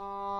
Uh...